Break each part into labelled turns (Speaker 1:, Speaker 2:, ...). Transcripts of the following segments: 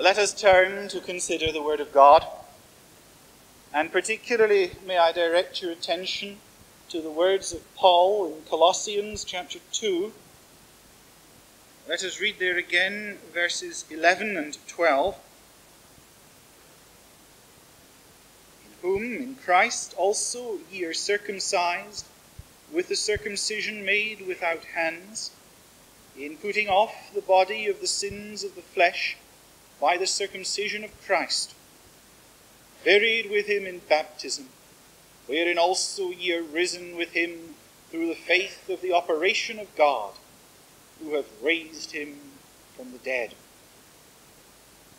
Speaker 1: Let us turn to consider the Word of God. And particularly, may I direct your attention to the words of Paul in Colossians chapter 2. Let us read there again verses 11 and 12. In whom, in Christ also, ye are circumcised with the circumcision made without hands, in putting off the body of the sins of the flesh by the circumcision of Christ, buried with him in baptism, wherein also ye are risen with him through the faith of the operation of God, who hath raised him from the dead.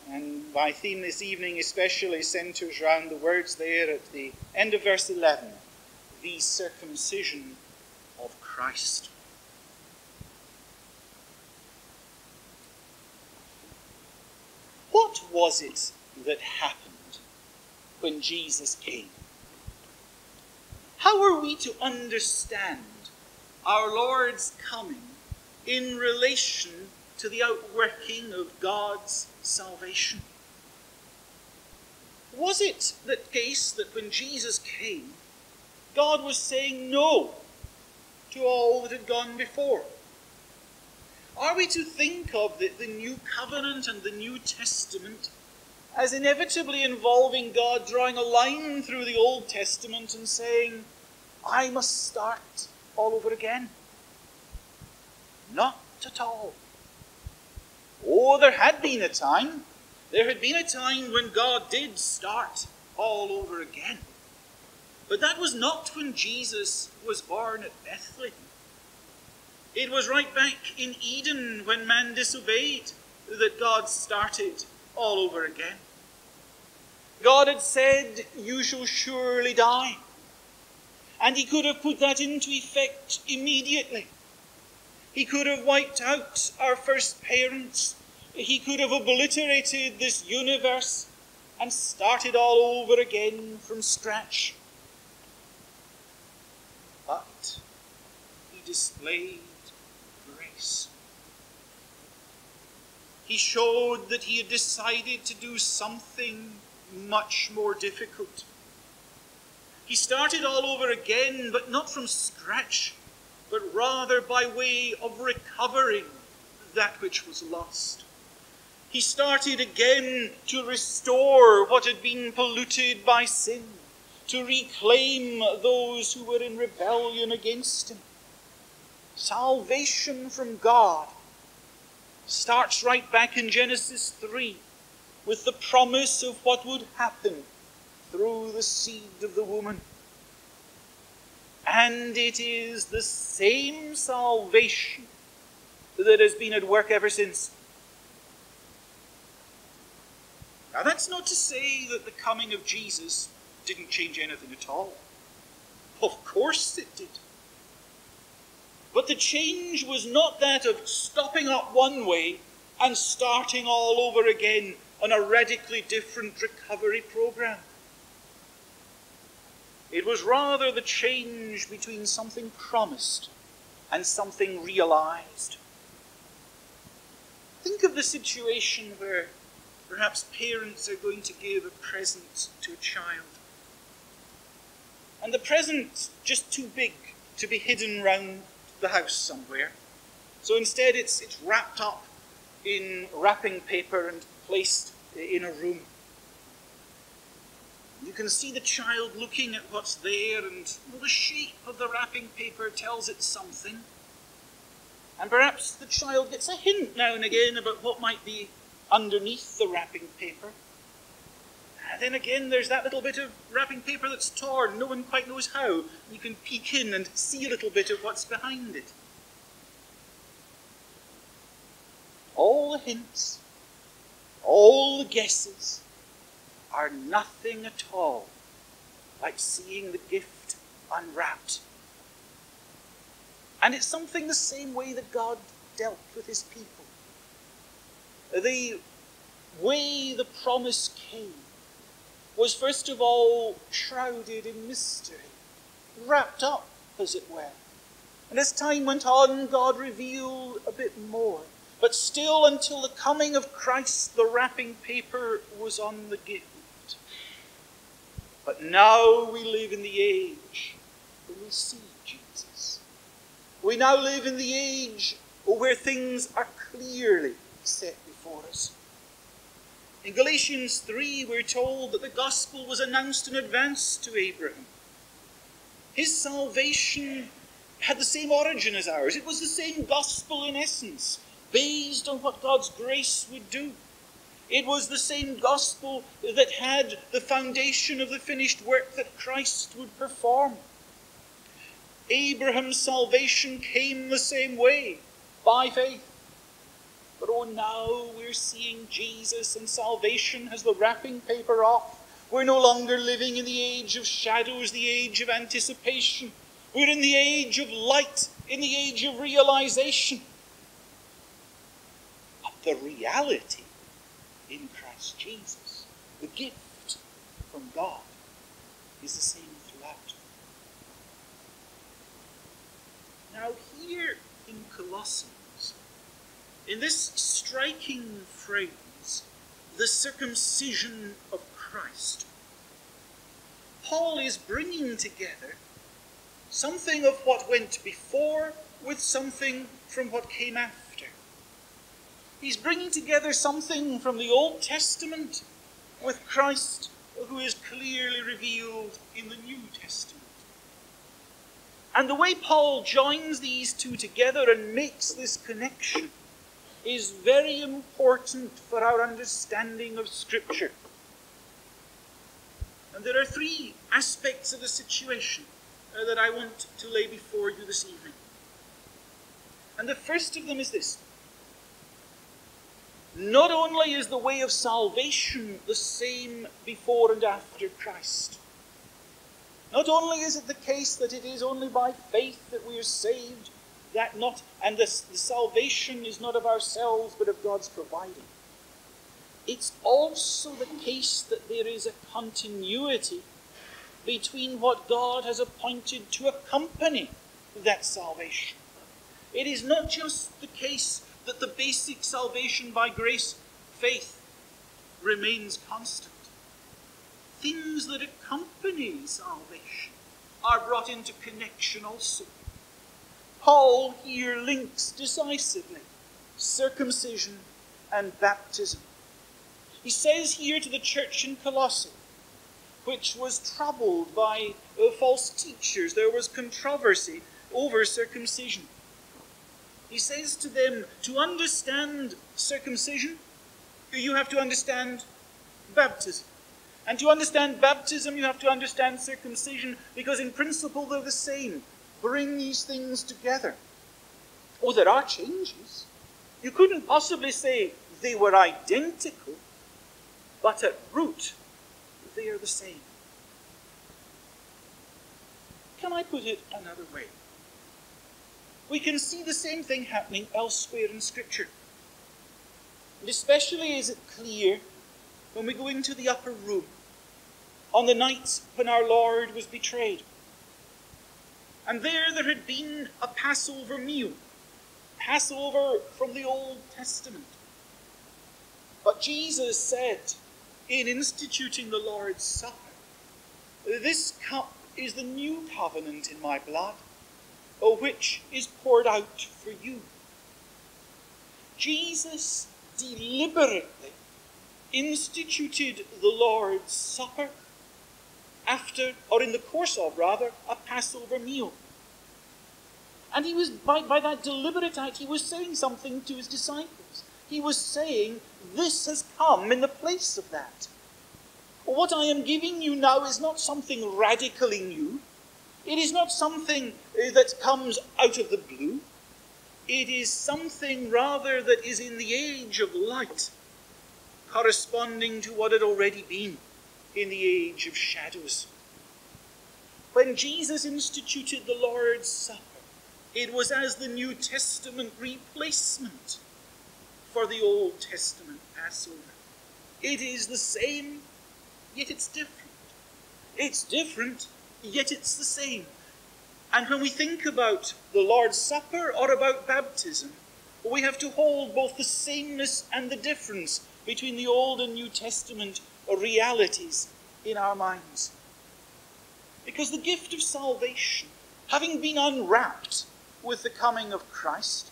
Speaker 1: And my theme this evening especially centers round the words there at the end of verse 11 the circumcision of Christ. What was it that happened when Jesus came? How are we to understand our Lord's coming in relation to the outworking of God's salvation? Was it the case that when Jesus came, God was saying no to all that had gone before? Are we to think of the, the New Covenant and the New Testament as inevitably involving God drawing a line through the Old Testament and saying, I must start all over again? Not at all. Oh, there had been a time. There had been a time when God did start all over again. But that was not when Jesus was born at Bethlehem. It was right back in Eden when man disobeyed that God started all over again. God had said, You shall surely die. And he could have put that into effect immediately. He could have wiped out our first parents. He could have obliterated this universe and started all over again from scratch. But he displayed He showed that he had decided to do something much more difficult. He started all over again, but not from scratch, but rather by way of recovering that which was lost. He started again to restore what had been polluted by sin, to reclaim those who were in rebellion against him. Salvation from God starts right back in Genesis 3 with the promise of what would happen through the seed of the woman. And it is the same salvation that has been at work ever since. Now, that's not to say that the coming of Jesus didn't change anything at all. Of course it did. But the change was not that of stopping up one way and starting all over again on a radically different recovery program. It was rather the change between something promised and something realized. Think of the situation where perhaps parents are going to give a present to a child. And the present's just too big to be hidden round the house somewhere. So instead, it's, it's wrapped up in wrapping paper and placed in a room. You can see the child looking at what's there, and well, the shape of the wrapping paper tells it something. And perhaps the child gets a hint now and again about what might be underneath the wrapping paper. And then again, there's that little bit of wrapping paper that's torn. No one quite knows how. You can peek in and see a little bit of what's behind it. All the hints, all the guesses are nothing at all like seeing the gift unwrapped. And it's something the same way that God dealt with his people. The way the promise came was first of all shrouded in mystery, wrapped up, as it were. And as time went on, God revealed a bit more But still, until the coming of Christ, the wrapping paper was on the gift. But now we live in the age when we see Jesus. We now live in the age where things are clearly set before us. In Galatians 3, we're told that the gospel was announced in advance to Abraham. His salvation had the same origin as ours. It was the same gospel in essence, based on what God's grace would do. It was the same gospel that had the foundation of the finished work that Christ would perform. Abraham's salvation came the same way, by faith. But oh, now we're seeing Jesus and salvation has the wrapping paper off. We're no longer living in the age of shadows, the age of anticipation. We're in the age of light, in the age of realization. But the reality in Christ Jesus, the gift from God, is the same throughout. Now, here in Colossians, in this striking phrase, the circumcision of Christ, Paul is bringing together something of what went before with something from what came after. He's bringing together something from the Old Testament with Christ who is clearly revealed in the New Testament. And the way Paul joins these two together and makes this connection is very important for our understanding of Scripture. And there are three aspects of the situation uh, that I want to lay before you this evening. And the first of them is this Not only is the way of salvation the same before and after Christ, not only is it the case that it is only by faith that we are saved, that not, and the, the salvation is not of ourselves but of God's providing. It's also the case that there is a continuity between what God has appointed to accompany that salvation. It is not just the case that the basic salvation by grace, faith, remains constant. Things that accompany salvation are brought into connection also. Paul here links decisively circumcision and baptism. He says here to the church in Colossae, which was troubled by uh, false teachers. There was controversy over circumcision. He says to them, to understand circumcision, you have to understand baptism. And to understand baptism, you have to understand circumcision, because in principle they're the same. Bring these things together. Oh, there are changes. You couldn't possibly say they were identical, but at root, they are the same. Can I put it another way? We can see the same thing happening elsewhere in Scripture. And especially is it clear when we go into the upper room on the night when our Lord was betrayed. And there there had been a Passover meal, Passover from the Old Testament. But Jesus said, in instituting the Lord's Supper, This cup is the new covenant in my blood, which is poured out for you. Jesus deliberately instituted the Lord's Supper after, or in the course of rather, a Passover meal. And he was, by, by that deliberate act, he was saying something to his disciples. He was saying, This has come in the place of that. What I am giving you now is not something radically new. It is not something uh, that comes out of the blue. It is something rather that is in the age of light, corresponding to what had already been in the age of shadows. When Jesus instituted the Lord's Supper, it was as the New Testament replacement for the Old Testament Passover. It is the same, yet it's different. It's different, yet it's the same. And when we think about the Lord's Supper or about baptism, we have to hold both the sameness and the difference between the Old and New Testament realities in our minds. Because the gift of salvation, having been unwrapped with the coming of Christ,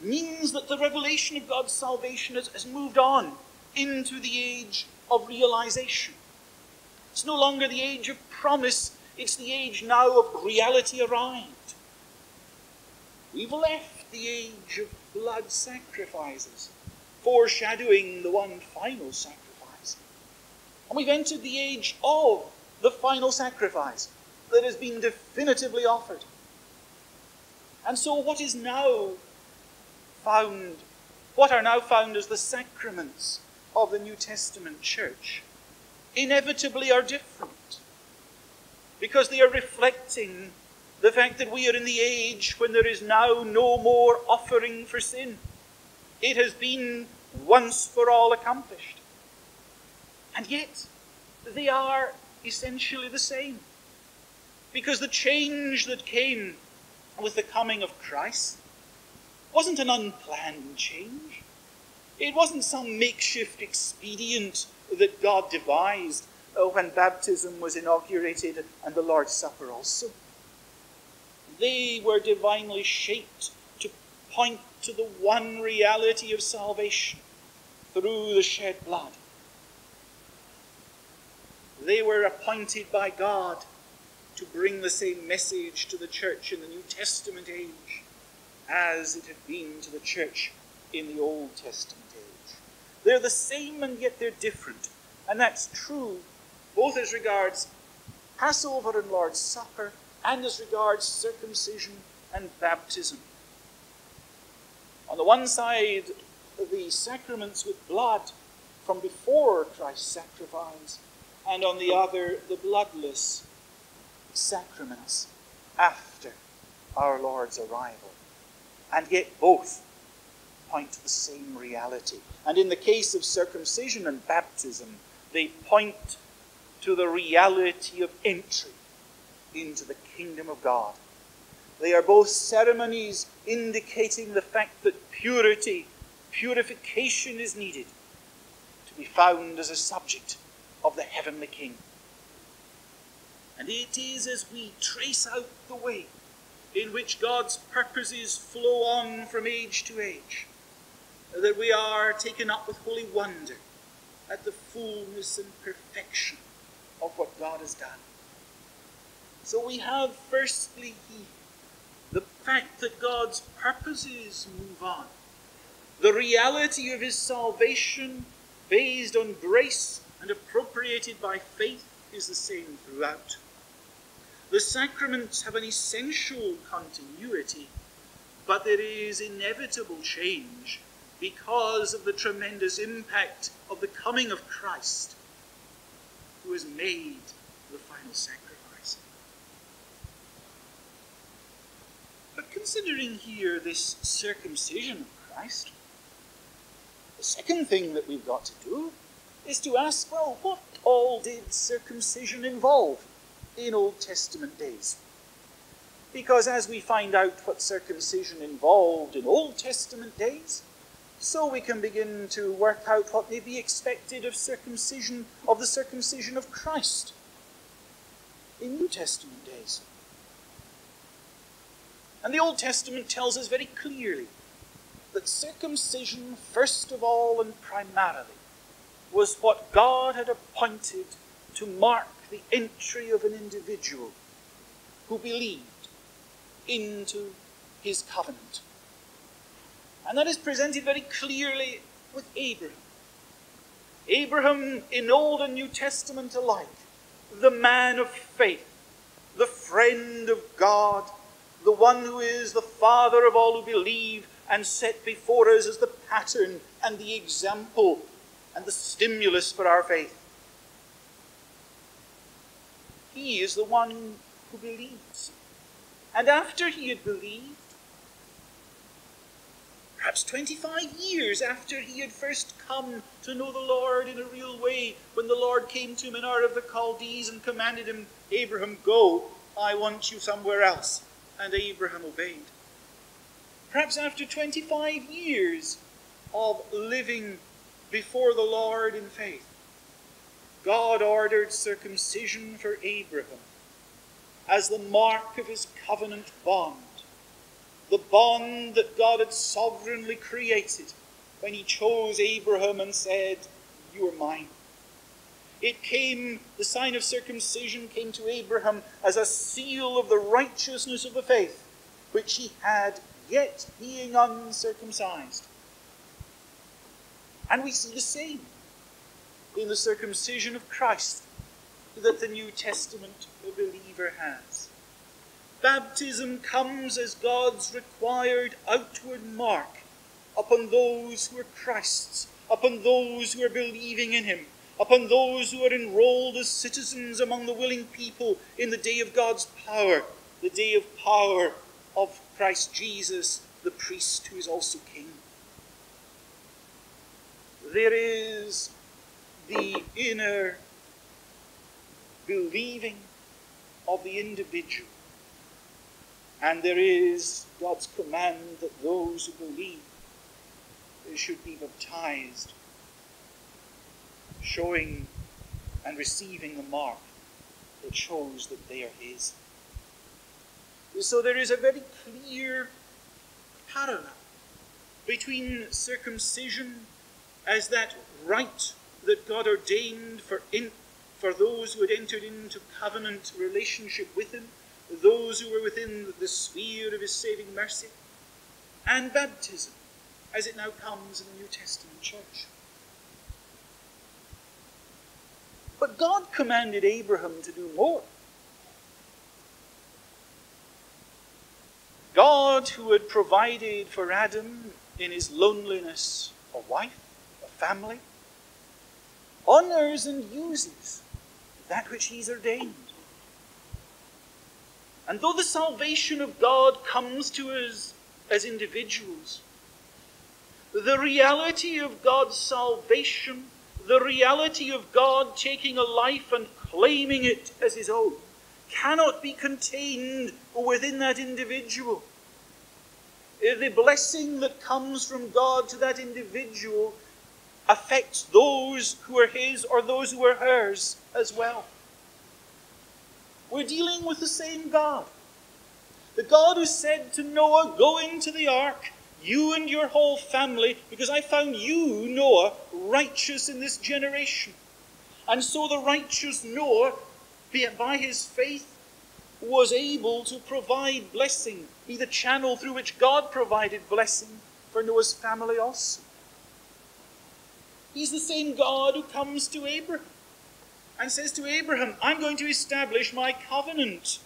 Speaker 1: means that the revelation of God's salvation has, has moved on into the age of realization. It's no longer the age of promise, it's the age now of reality arrived. We've left the age of blood sacrifices, foreshadowing the one final sacrifice. And we've entered the age of the final sacrifice that has been definitively offered. And so, what is now found, what are now found as the sacraments of the New Testament church, inevitably are different because they are reflecting the fact that we are in the age when there is now no more offering for sin. It has been once for all accomplished. And yet, they are essentially the same. Because the change that came with the coming of Christ wasn't an unplanned change. It wasn't some makeshift expedient that God devised uh, when baptism was inaugurated and the Lord's Supper also. They were divinely shaped to point to the one reality of salvation through the shed blood. They were appointed by God to bring the same message to the church in the New Testament age as it had been to the church in the Old Testament age. They're the same and yet they're different. And that's true both as regards Passover and Lord's Supper and as regards circumcision and baptism. On the one side, the sacraments with blood from before Christ's sacrifice, and on the other, the bloodless sacraments after our Lord's arrival. And yet both point to the same reality. And in the case of circumcision and baptism, they point to the reality of entry into the kingdom of God. They are both ceremonies indicating the fact that purity, purification is needed to be found as a subject of the heavenly King. And it is as we trace out the way in which God's purposes flow on from age to age that we are taken up with holy wonder at the fullness and perfection of what God has done. So we have firstly the fact that God's purposes move on. The reality of his salvation based on grace and appropriated by faith is the same throughout. The sacraments have an essential continuity, but there is inevitable change because of the tremendous impact of the coming of Christ, who has made the final sacrifice. But considering here this circumcision of Christ, the second thing that we've got to do is to ask, well, what all did circumcision involve? in Old Testament days. Because as we find out what circumcision involved in Old Testament days, so we can begin to work out what may be expected of circumcision, of the circumcision of Christ in New Testament days. And the Old Testament tells us very clearly that circumcision, first of all and primarily, was what God had appointed to mark the entry of an individual who believed into his covenant. And that is presented very clearly with Abraham. Abraham, in Old and New Testament alike, the man of faith, the friend of God, the one who is the father of all who believe and set before us as the pattern and the example and the stimulus for our faith. He is the one who believes. And after he had believed, perhaps 25 years after he had first come to know the Lord in a real way, when the Lord came to Ur of the Chaldees and commanded him, Abraham, go, I want you somewhere else. And Abraham obeyed. perhaps after 25 years of living before the Lord in faith, God ordered circumcision for Abraham as the mark of his covenant bond, the bond that God had sovereignly created when he chose Abraham and said, You are mine. It came, the sign of circumcision came to Abraham as a seal of the righteousness of the faith which he had, yet being uncircumcised. And we see the same in the circumcision of Christ that the New Testament believer has. Baptism comes as God's required outward mark upon those who are Christ's, upon those who are believing in Him, upon those who are enrolled as citizens among the willing people in the day of God's power, the day of power of Christ Jesus, the priest who is also King. There is the inner believing of the individual. And there is God's command that those who believe should be baptized, showing and receiving the mark that shows that they are His. So there is a very clear parallel between circumcision as that rite that God ordained for, in, for those who had entered into covenant relationship with Him, those who were within the sphere of His saving mercy, and baptism as it now comes in the New Testament church. But God commanded Abraham to do more. God, who had provided for Adam in his loneliness a wife, family, honors and uses that which he's ordained. And though the salvation of God comes to us as individuals, the reality of God's salvation, the reality of God taking a life and claiming it as his own, cannot be contained within that individual. The blessing that comes from God to that individual affects those who are his or those who are hers as well. We're dealing with the same God. The God who said to Noah, Go into the ark, you and your whole family, because I found you, Noah, righteous in this generation. And so the righteous Noah by his faith, was able to provide blessing, be the channel through which God provided blessing for Noah's family also. He's the same God who comes to Abraham and says to Abraham, I'm going to establish my covenant.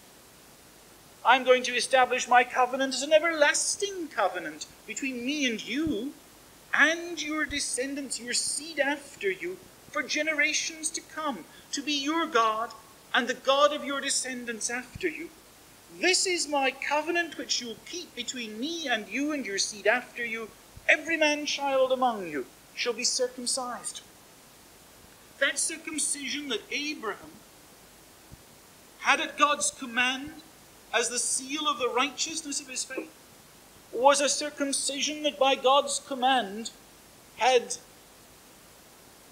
Speaker 1: I'm going to establish my covenant as an everlasting covenant between me and you and your descendants, your seed after you, for generations to come, to be your God and the God of your descendants after you. This is my covenant which you'll keep between me and you and your seed after you. Every man child among you shall be circumcised. That circumcision that Abraham had at God's command as the seal of the righteousness of his faith was a circumcision that by God's command had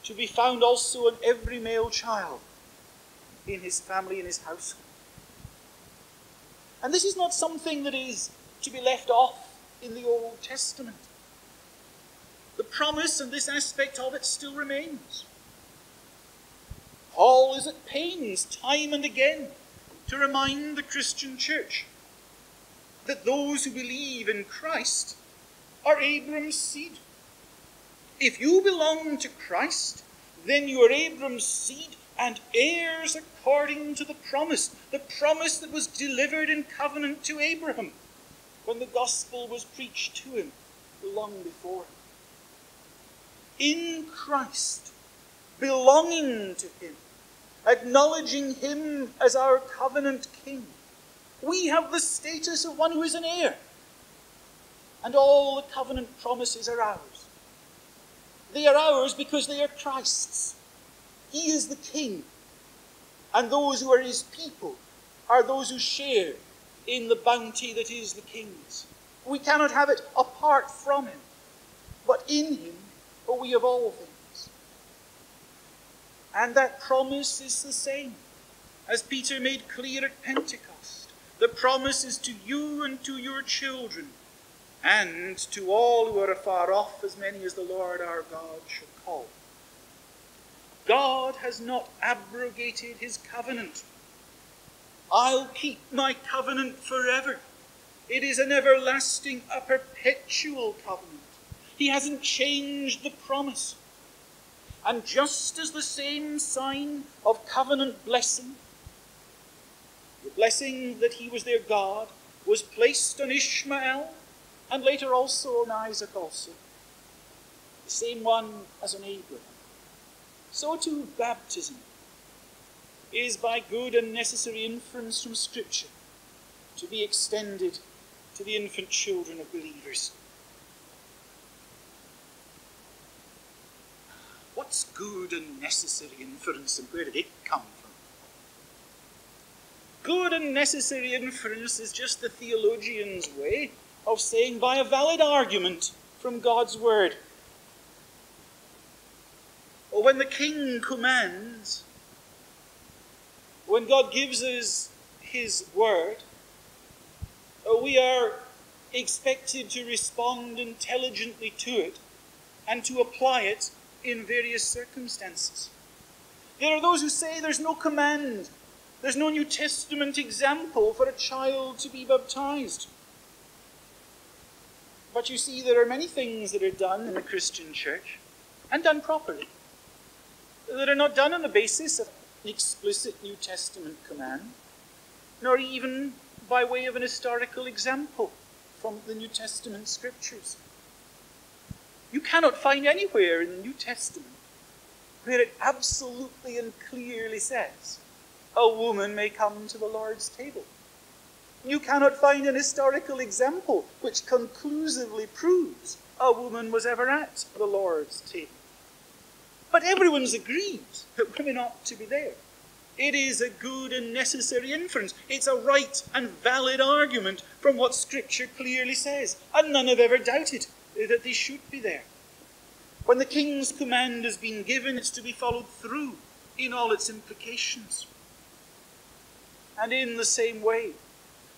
Speaker 1: to be found also in every male child in his family, in his household. And this is not something that is to be left off in the Old Testament. The promise and this aspect of it still remains. Paul is at pains time and again to remind the Christian church that those who believe in Christ are Abram's seed. If you belong to Christ, then you are Abram's seed and heirs according to the promise, the promise that was delivered in covenant to Abraham when the gospel was preached to him long before. In Christ, belonging to him, acknowledging him as our covenant king, we have the status of one who is an heir. And all the covenant promises are ours. They are ours because they are Christ's. He is the king. And those who are his people are those who share in the bounty that is the king's. We cannot have it apart from him. But in him are we of all things. And that promise is the same, as Peter made clear at Pentecost. The promise is to you and to your children, and to all who are afar off, as many as the Lord our God shall call. God has not abrogated his covenant. I'll keep my covenant forever. It is an everlasting, a perpetual covenant. He hasn't changed the promise. And just as the same sign of covenant blessing, the blessing that he was their God, was placed on Ishmael and later also on Isaac also, the same one as on Abraham, so too baptism is by good and necessary inference from Scripture to be extended to the infant children of believers. What's good and necessary inference, and where did it come from? Good and necessary inference is just the theologian's way of saying by a valid argument from God's Word. Or when the king commands, when God gives us His Word, we are expected to respond intelligently to it and to apply it in various circumstances. There are those who say there's no command, there's no New Testament example for a child to be baptized. But you see, there are many things that are done in the Christian church, and done properly, that are not done on the basis of an explicit New Testament command, nor even by way of an historical example from the New Testament scriptures. You cannot find anywhere in the New Testament where it absolutely and clearly says a woman may come to the Lord's table. You cannot find an historical example which conclusively proves a woman was ever at the Lord's table. But everyone's agreed that women ought to be there. It is a good and necessary inference. It's a right and valid argument from what Scripture clearly says, and none have ever doubted that they should be there. When the king's command has been given, it's to be followed through in all its implications. And in the same way,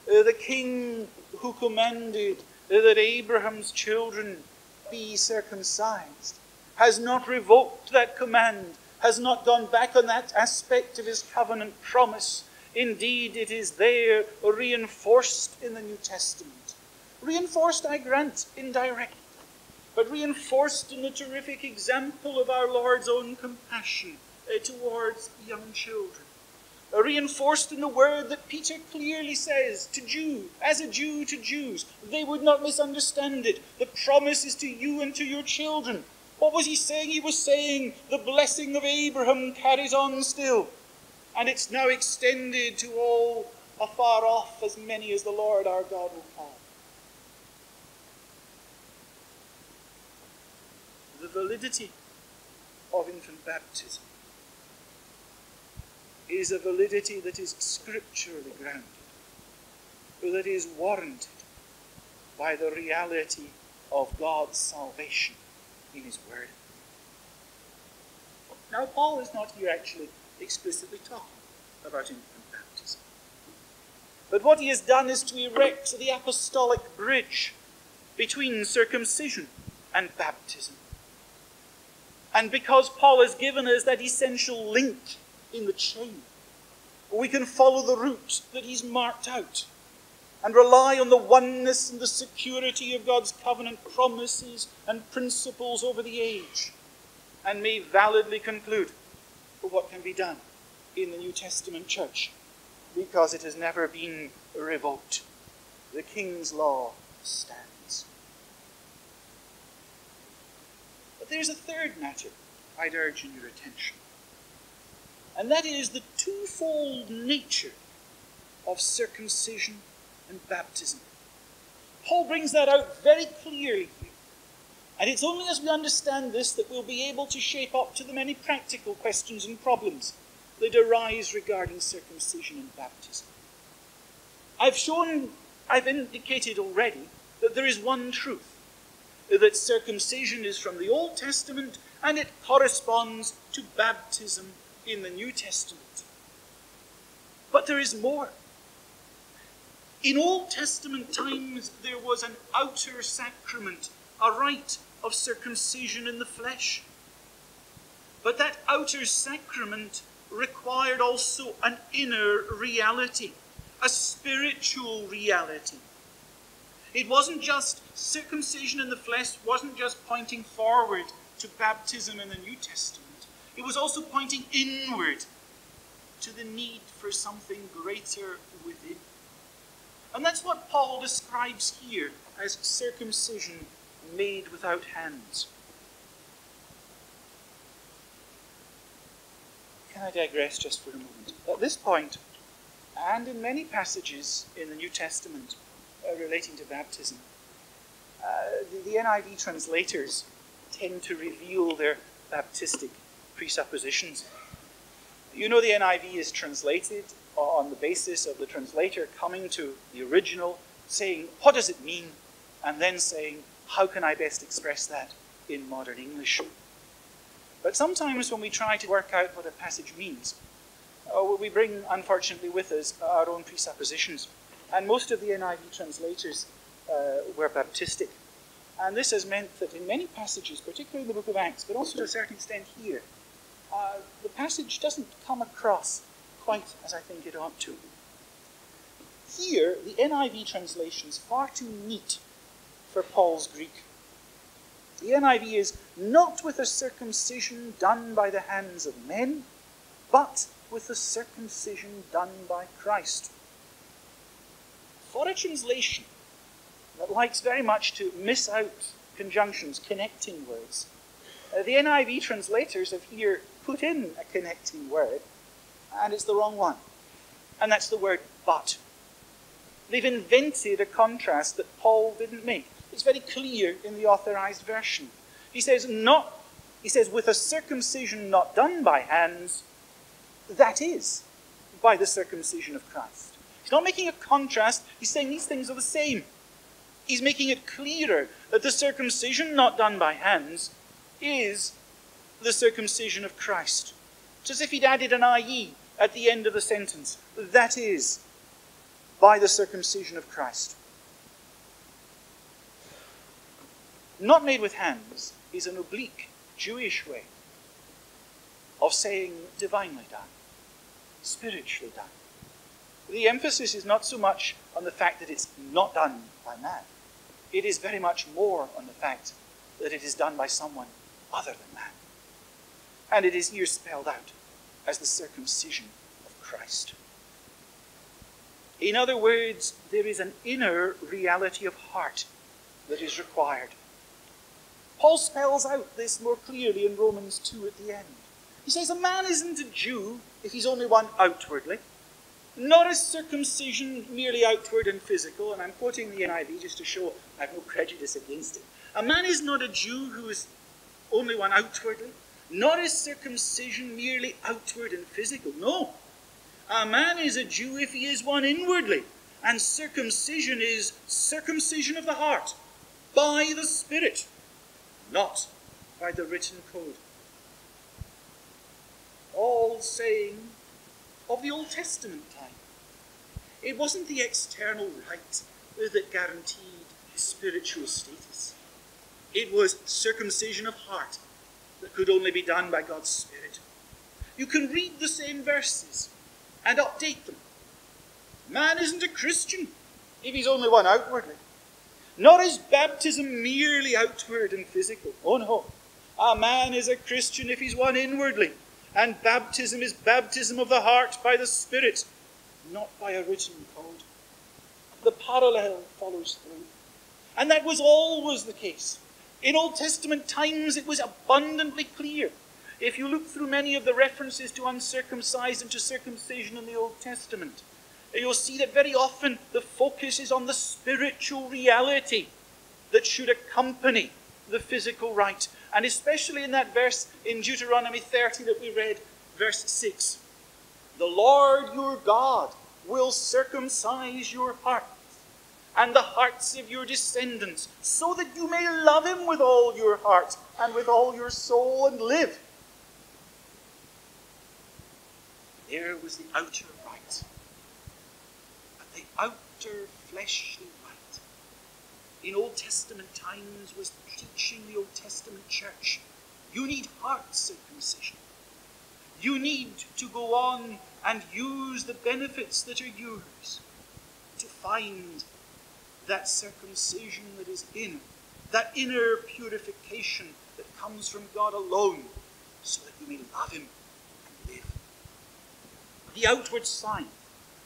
Speaker 1: uh, the king who commanded uh, that Abraham's children be circumcised has not revoked that command has not gone back on that aspect of his covenant promise. Indeed, it is there reinforced in the New Testament. Reinforced, I grant, indirectly, but reinforced in the terrific example of our Lord's own compassion uh, towards young children. Uh, reinforced in the word that Peter clearly says to Jew, as a Jew to Jews, they would not misunderstand it. The promise is to you and to your children. What was he saying? He was saying the blessing of Abraham carries on still, and it's now extended to all afar off, as many as the Lord our God will call. Validity of infant baptism is a validity that is scripturally grounded, that is warranted by the reality of God's salvation in his word. Now, Paul is not here actually explicitly talking about infant baptism. But what he has done is to erect the apostolic bridge between circumcision and baptism. And because Paul has given us that essential link in the chain, we can follow the route that he's marked out and rely on the oneness and the security of God's covenant promises and principles over the age, and may validly conclude what can be done in the New Testament church, because it has never been revoked. The King's law stands. There's a third matter I'd urge in your attention, and that is the twofold nature of circumcision and baptism. Paul brings that out very clearly here, And it's only as we understand this that we'll be able to shape up to the many practical questions and problems that arise regarding circumcision and baptism. I've shown, I've indicated already that there is one truth that circumcision is from the Old Testament and it corresponds to baptism in the New Testament. But there is more. In Old Testament times, there was an outer sacrament, a rite of circumcision in the flesh. But that outer sacrament required also an inner reality, a spiritual reality. It wasn't just circumcision in the flesh, wasn't just pointing forward to baptism in the New Testament. It was also pointing inward to the need for something greater within. And that's what Paul describes here as circumcision made without hands. Can I digress just for a moment? At this point, and in many passages in the New Testament uh, relating to baptism, the, the NIV translators tend to reveal their Baptistic presuppositions. You know, the NIV is translated on the basis of the translator coming to the original, saying, What does it mean? and then saying, How can I best express that in modern English? But sometimes when we try to work out what a passage means, uh, we bring, unfortunately, with us our own presuppositions. And most of the NIV translators were Baptistic. And this has meant that in many passages, particularly in the book of Acts, but also to a certain extent here, uh, the passage doesn't come across quite as I think it ought to. Here, the NIV translation is far too neat for Paul's Greek. The NIV is not with a circumcision done by the hands of men, but with the circumcision done by Christ. For a translation that likes very much to miss out conjunctions, connecting words, uh, the NIV translators have here put in a connecting word, and it's the wrong one. And that's the word but. They've invented a contrast that Paul didn't make. It's very clear in the authorized version. He says, not, he says, with a circumcision not done by hands, that is, by the circumcision of Christ. He's not making a contrast, he's saying these things are the same. He's making it clearer that the circumcision not done by hands is the circumcision of Christ. It's as if he'd added an IE at the end of the sentence. That is, by the circumcision of Christ. Not made with hands is an oblique Jewish way of saying divinely done, spiritually done. The emphasis is not so much on the fact that it's not done by man. It is very much more on the fact that it is done by someone other than man. And it is here spelled out as the circumcision of Christ. In other words, there is an inner reality of heart that is required. Paul spells out this more clearly in Romans 2 at the end. He says, A man isn't a Jew if he's only one outwardly. Not a circumcision merely outward and physical, and I'm quoting the NIV just to show I have no prejudice against it. A man is not a Jew who is only one outwardly. Not a circumcision merely outward and physical. No. A man is a Jew if he is one inwardly. And circumcision is circumcision of the heart by the Spirit, not by the written code. All saying of the Old Testament. It wasn't the external rite that guaranteed spiritual status. It was circumcision of heart that could only be done by God's Spirit. You can read the same verses and update them. Man isn't a Christian if he's only one outwardly. Nor is baptism merely outward and physical. Oh no. A man is a Christian if he's one inwardly. And baptism is baptism of the heart by the Spirit, not by written code. The parallel follows through. And that was always the case. In Old Testament times, it was abundantly clear. If you look through many of the references to uncircumcised and to circumcision in the Old Testament, you'll see that very often the focus is on the spiritual reality that should accompany the physical rite. And especially in that verse in Deuteronomy 30 that we read, verse 6 The Lord your God will circumcise your heart and the hearts of your descendants, so that you may love him with all your heart and with all your soul and live. There was the outer rite, but the outer fleshly rite in Old Testament times was teaching the Old Testament church you need heart circumcision. You need to go on and use the benefits that are yours to find that circumcision that is in, that inner purification that comes from God alone, so that you may love Him and live. The outward sign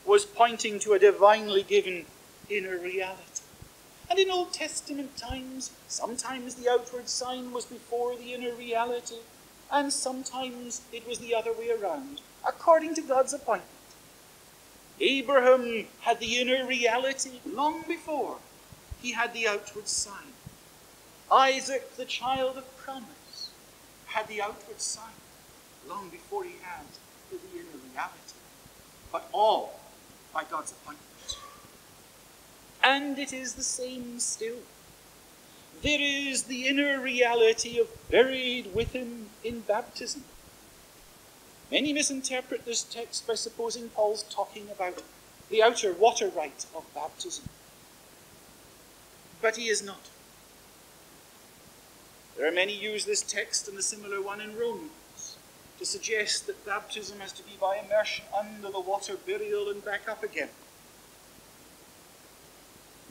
Speaker 1: was pointing to a divinely given inner reality. And in Old Testament times, sometimes the outward sign was before the inner reality, and sometimes it was the other way around, according to God's appointment. Abraham had the inner reality long before he had the outward sign. Isaac, the child of promise, had the outward sign long before he had the inner reality. But all by God's appointment. And it is the same still. There is the inner reality of buried with him in baptism. Many misinterpret this text by supposing Paul's talking about the outer water rite of baptism. But he is not. There are many use this text and the similar one in Romans to suggest that baptism has to be by immersion under the water, burial, and back up again.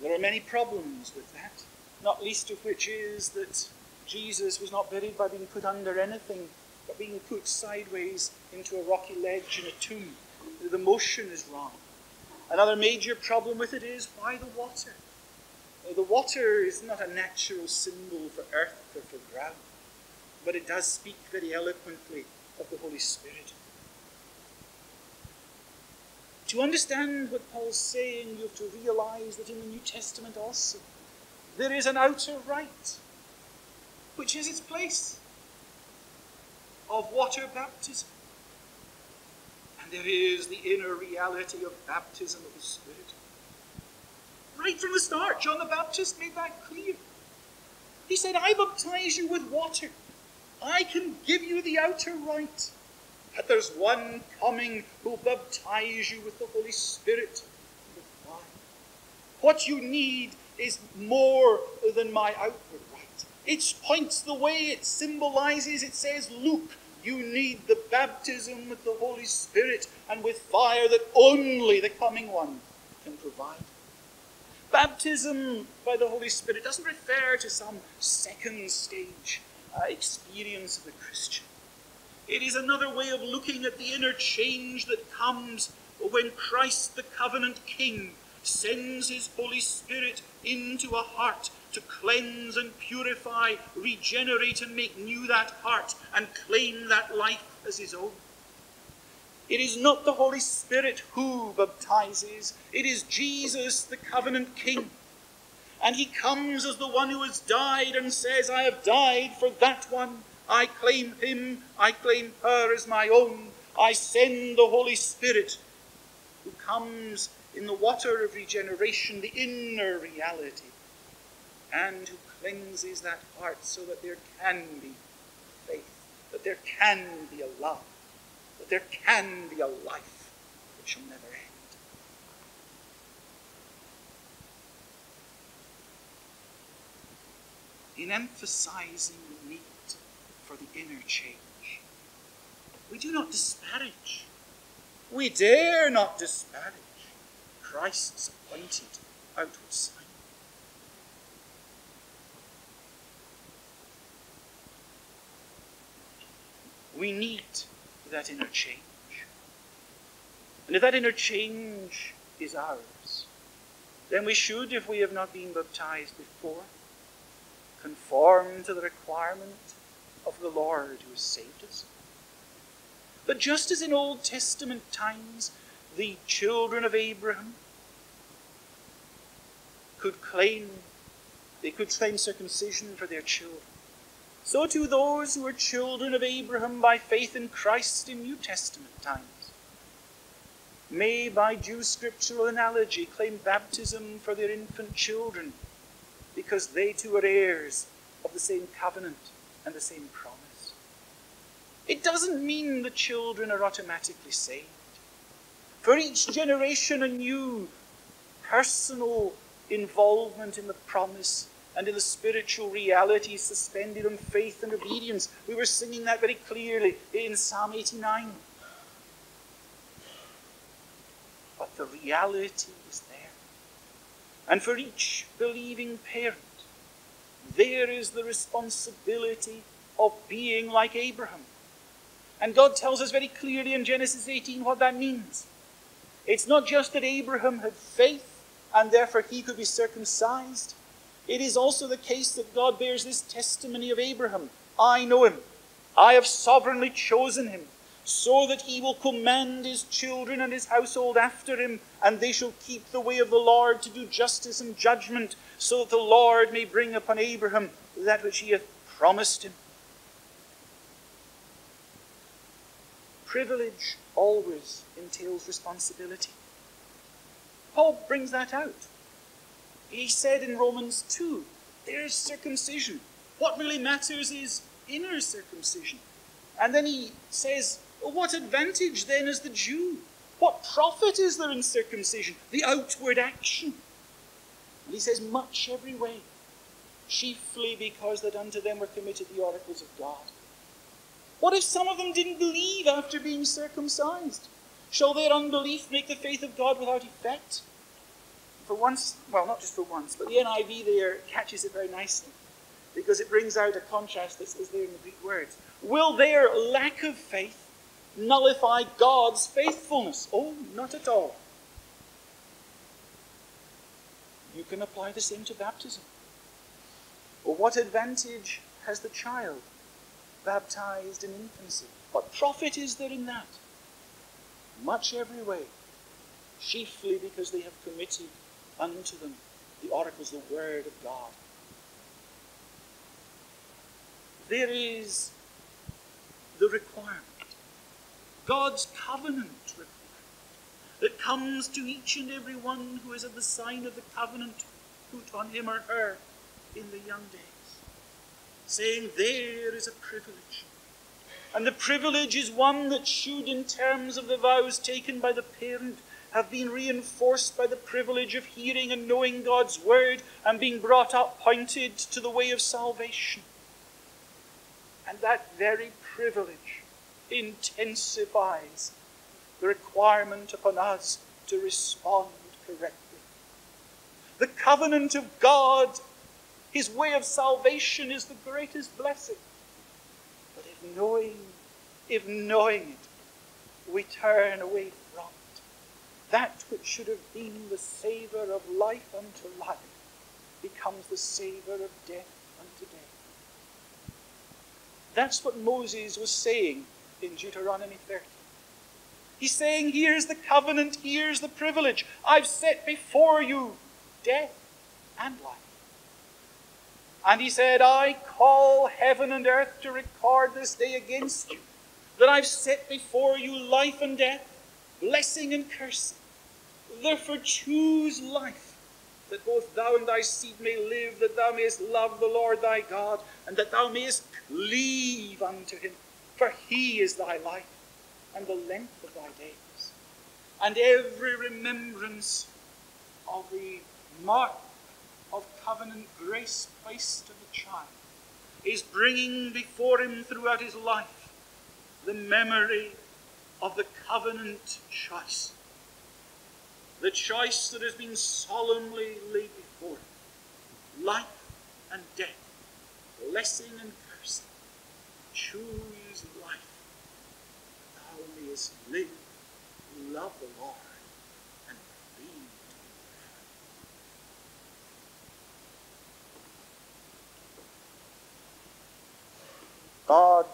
Speaker 1: There are many problems with that, not least of which is that Jesus was not buried by being put under anything, but being put sideways into a rocky ledge in a tomb. The motion is wrong. Another major problem with it is why the water? Uh, the water is not a natural symbol for earth or for ground, but it does speak very eloquently of the Holy Spirit. To understand what Paul's saying, you have to realize that in the New Testament also, there is an outer rite, which is its place of water baptism. And there is the inner reality of baptism of the Spirit. Right from the start, John the Baptist made that clear. He said, I baptize you with water. I can give you the outer rite. But there's one coming who'll baptize you with the Holy Spirit and with fire. What you need is more than my outward rite. It points the way, it symbolizes, it says, Look, you need the baptism with the Holy Spirit and with fire that only the coming one can provide. Baptism by the Holy Spirit doesn't refer to some second stage uh, experience of the Christian. It is another way of looking at the inner change that comes when Christ, the covenant king, sends his Holy Spirit into a heart to cleanse and purify, regenerate and make new that heart, and claim that life as his own. It is not the Holy Spirit who baptizes, it is Jesus, the covenant king. And he comes as the one who has died and says, I have died for that one I claim him, I claim her as my own. I send the Holy Spirit who comes in the water of regeneration, the inner reality, and who cleanses that heart so that there can be faith, that there can be a love, that there can be a life that shall never end. In emphasizing the need for the inner change. We do not disparage. We dare not disparage Christ's appointed outward sign. We need that inner change. And if that inner change is ours, then we should, if we have not been baptized before, conform to the requirement of the Lord who has saved us. But just as in Old Testament times, the children of Abraham could claim, they could claim circumcision for their children. So too those who are children of Abraham by faith in Christ in New Testament times may, by due scriptural analogy, claim baptism for their infant children, because they too are heirs of the same covenant and the same promise. It doesn't mean the children are automatically saved. For each generation, a new personal involvement in the promise and in the spiritual reality suspended on faith and obedience. We were singing that very clearly in Psalm 89. But the reality is there. And for each believing parent, there is the responsibility of being like Abraham. And God tells us very clearly in Genesis 18 what that means. It's not just that Abraham had faith and therefore he could be circumcised. It is also the case that God bears this testimony of Abraham I know him, I have sovereignly chosen him, so that he will command his children and his household after him, and they shall keep the way of the Lord to do justice and judgment, so that the Lord may bring upon Abraham that which he hath promised him. Privilege always entails responsibility. Paul brings that out. He said in Romans 2 there's circumcision. What really matters is inner circumcision. And then he says, What advantage then is the Jew? What profit is there in circumcision? The outward action. And he says, Much every way, chiefly because that unto them were committed the oracles of God. What if some of them didn't believe after being circumcised? Shall their unbelief make the faith of God without effect? For once, well, not just for once, but the NIV there catches it very nicely because it brings out a contrast that is there in the Greek words. Will their lack of faith nullify God's faithfulness? Oh, not at all. You can apply the same to baptism. What advantage has the child baptized in infancy? What profit is there in that? much every way, chiefly because they have committed unto them the oracles, the word of God. There is the requirement, God's covenant requirement, that comes to each and every one who is at the sign of the covenant put on him or her in the young days, saying, There is a privilege and the privilege is one that should, in terms of the vows taken by the parent, have been reinforced by the privilege of hearing and knowing God's word and being brought up pointed to the way of salvation. And that very privilege intensifies the requirement upon us to respond correctly. The covenant of God, his way of salvation, is the greatest blessing But if knowing, if knowing it, we turn away that which should have been the savour of life unto life becomes the savour of death unto death. That's what Moses was saying in Deuteronomy 30. He's saying, Here's the covenant, here's the privilege. I've set before you death and life. And he said, I call heaven and earth to record this day against you, that I've set before you life and death, blessing and cursing. Therefore choose life, that both thou and thy seed may live, that thou mayest love the Lord thy God, and that thou mayest cleave unto him. For he is thy life, and the length of thy days. And every remembrance of the mark of covenant grace placed to the child is bringing before him throughout his life the memory of the covenant choice. The choice that has been solemnly laid before him life and death, blessing and cursing. Choose life. Thou mayest live, love the Lord and be God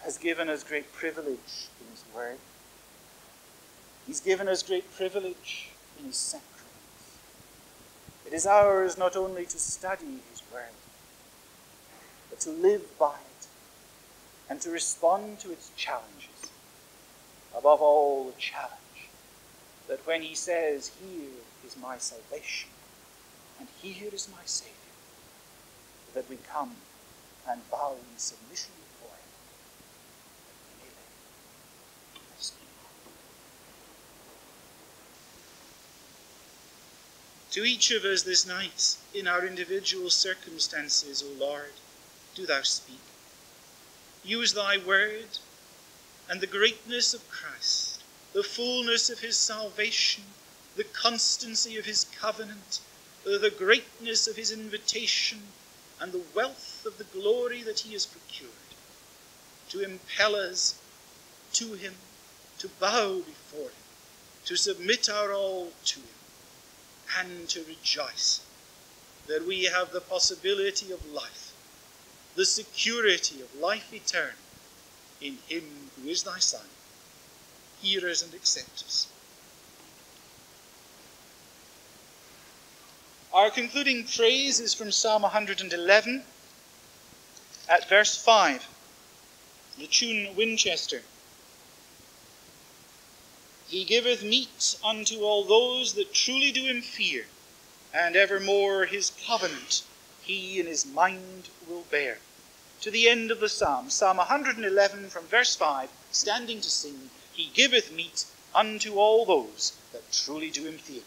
Speaker 1: has given us great privilege in His Word. He's given us great privilege in His sacraments. It is ours not only to study His Word, but to live by it and to respond to its challenges. Above all, the challenge that when he says, Here is my salvation, and here is my Saviour, that we come and bow in submission To each of us this night, in our individual circumstances, O Lord, do thou speak. Use thy word and the greatness of Christ, the fullness of his salvation, the constancy of his covenant, the greatness of his invitation, and the wealth of the glory that he has procured, to impel us to him, to bow before him, to submit our all to him and to rejoice that we have the possibility of life, the security of life eternal in Him who is thy Son. Hear us and accept us. Our concluding praise is from Psalm 111 at verse 5, the tune Winchester. He giveth meat unto all those that truly do him fear, and evermore his covenant he in his mind will bear. To the end of the psalm, Psalm 111 from verse 5, standing to sing, He giveth meat unto all those that truly do him fear.